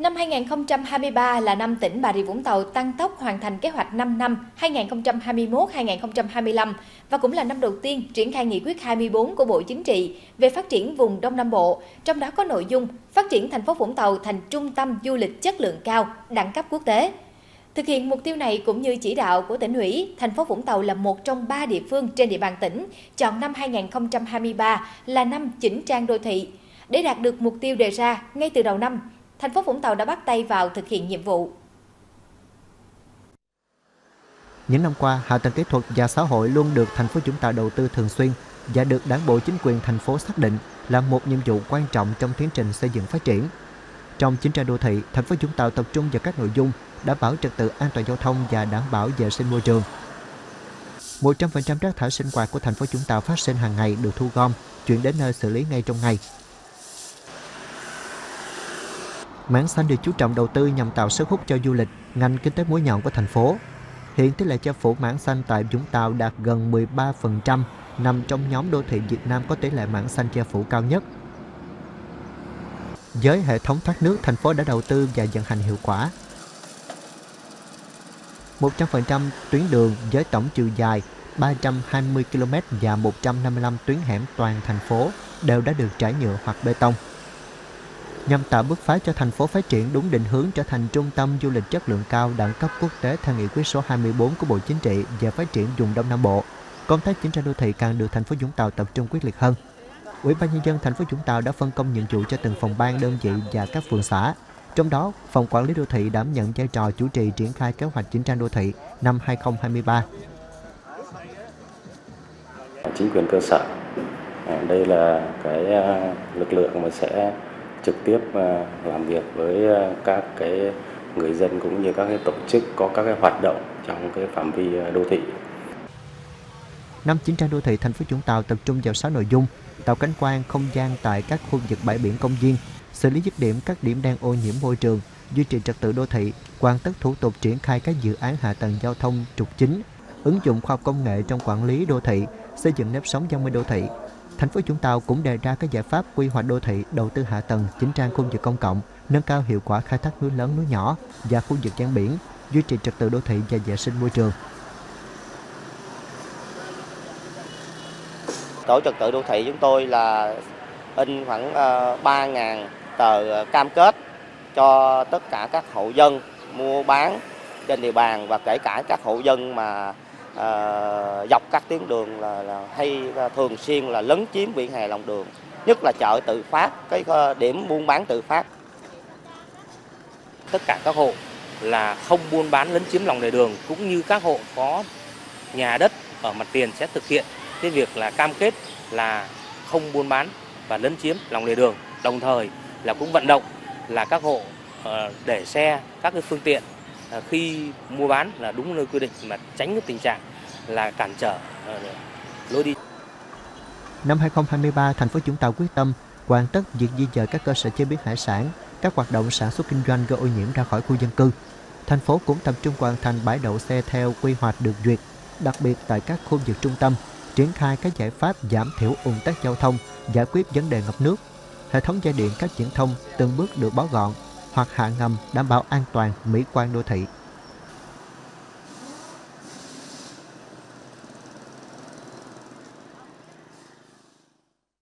Năm 2023 là năm tỉnh Bà Rịa Vũng Tàu tăng tốc hoàn thành kế hoạch 5 năm 2021-2025 và cũng là năm đầu tiên triển khai nghị quyết 24 của Bộ Chính trị về phát triển vùng Đông Nam Bộ, trong đó có nội dung phát triển thành phố Vũng Tàu thành trung tâm du lịch chất lượng cao, đẳng cấp quốc tế. Thực hiện mục tiêu này cũng như chỉ đạo của tỉnh ủy, thành phố Vũng Tàu là một trong ba địa phương trên địa bàn tỉnh chọn năm 2023 là năm chỉnh trang đô thị. Để đạt được mục tiêu đề ra ngay từ đầu năm, thành phố Vũng Tàu đã bắt tay vào thực hiện nhiệm vụ. Những năm qua, hạ tầng kỹ thuật và xã hội luôn được thành phố Vũng Tàu đầu tư thường xuyên và được Đảng bộ chính quyền thành phố xác định là một nhiệm vụ quan trọng trong tiến trình xây dựng phát triển. Trong chính trang đô thị, thành phố Vũng Tàu tập trung vào các nội dung đảm bảo trật tự an toàn giao thông và đảm bảo vệ sinh môi trường. 100% rác thải sinh hoạt của thành phố Vũng Tàu phát sinh hàng ngày được thu gom, chuyển đến nơi xử lý ngay trong ngày. Mảng xanh được chú trọng đầu tư nhằm tạo sức hút cho du lịch, ngành kinh tế mũi nhọn của thành phố. Hiện tỷ lệ che phủ mảng xanh tại Vũng Tàu đạt gần 13%, nằm trong nhóm đô thị Việt Nam có tỷ lệ mảng xanh che phủ cao nhất. Với hệ thống thoát nước, thành phố đã đầu tư và vận hành hiệu quả. 100% tuyến đường với tổng chiều dài 320 km và 155 tuyến hẻm toàn thành phố đều đã được trải nhựa hoặc bê tông nhằm tạo bước phá cho thành phố phát triển đúng định hướng trở thành trung tâm du lịch chất lượng cao đẳng cấp quốc tế theo nghị quyết số 24 của Bộ Chính trị về phát triển vùng Đông Nam Bộ. Công tác chỉnh trang đô thị càng được thành phố Vũng Tàu tập trung quyết liệt hơn. Ủy ban nhân dân thành phố Vũng Tàu đã phân công nhiệm vụ cho từng phòng ban, đơn vị và các phường xã. Trong đó, phòng quản lý đô thị đảm nhận vai trò chủ trì triển khai kế hoạch chỉnh trang đô thị năm 2023. Chính quyền cơ sở, à, đây là cái à, lực lượng mà sẽ trực tiếp à, làm việc với à, các cái người dân cũng như các cái tổ chức có các cái hoạt động trong cái phạm vi à, đô thị. Năm chính trang đô thị thành phố Vũng Tàu tập trung vào 6 nội dung: tạo cảnh quan không gian tại các khu vực bãi biển công viên, xử lý dứt điểm các điểm đang ô nhiễm môi trường, duy trì trật tự đô thị, hoàn tất thủ tục triển khai các dự án hạ tầng giao thông trục chính, ứng dụng khoa học công nghệ trong quản lý đô thị, xây dựng nếp sống văn minh đô thị, Thành phố Vũng Tàu cũng đề ra các giải pháp quy hoạch đô thị, đầu tư hạ tầng, chỉnh trang khu vực công cộng, nâng cao hiệu quả khai thác núi lớn núi nhỏ và khu vực ven biển, duy trì trật tự đô thị và vệ sinh môi trường. Tổ trật tự đô thị chúng tôi là in khoảng ờ, 3.000 tờ cam kết cho tất cả các hộ dân mua bán trên địa bàn và kể cả các hộ dân mà à, dọc các tuyến đường là, là hay ờ, thường xuyên là lấn chiếm vỉa hè lòng đường nhất là chợ tự phát cái ờ, điểm buôn bán tự phát. Tất cả các hộ là không buôn bán lấn chiếm lòng lề đường cũng như các hộ có nhà đất ở mặt tiền sẽ thực hiện cái việc là cam kết là không buôn bán và lấn chiếm lòng lề đường. Đồng thời là cũng vận động là các hộ để xe các cái phương tiện Ờ, khi mua bán là đúng nơi quy định mà tránh cái tình trạng là cản trở ờ, lối đi. Năm 2023, thành phố Vũng Tàu quyết tâm hoàn tất việc di dời các cơ sở chế biến hải sản, các hoạt động sản xuất kinh doanh gây ô nhiễm ra khỏi khu dân cư. Thành phố cũng tập trung hoàn thành bãi đậu xe theo quy hoạch được duyệt, đặc biệt tại các khu vực trung tâm, triển khai các giải pháp giảm thiểu ùn tắc giao thông, giải quyết vấn đề ngập nước. Hệ thống dây điện các viễn thông từng bước được bó gọn hoặc hạ ngầm đảm bảo an toàn mỹ quan đô thị.